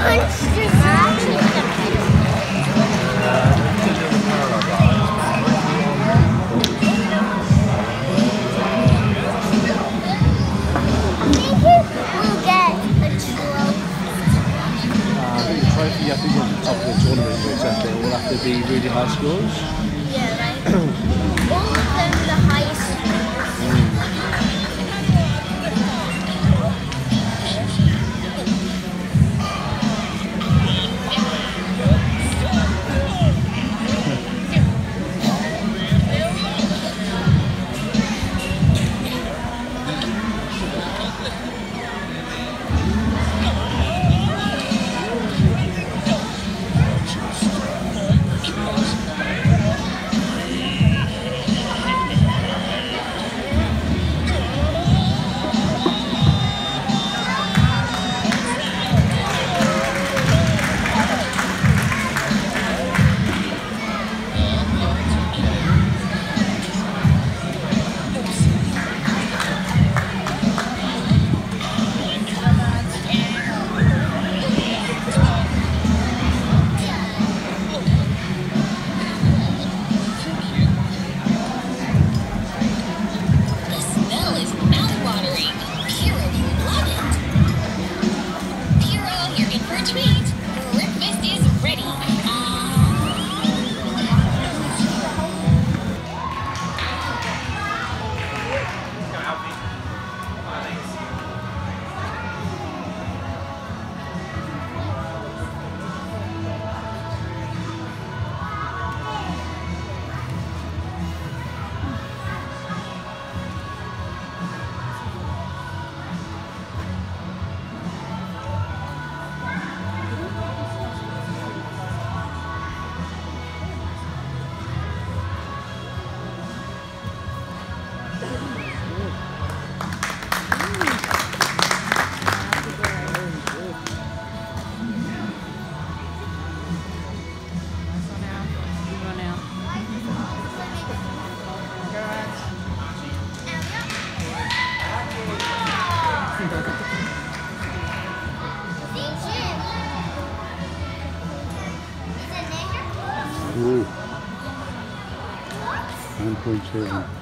Uh, I think at the top of the tournament, for example, will have to be really high scores. Yeah, right. The 9.7. Better.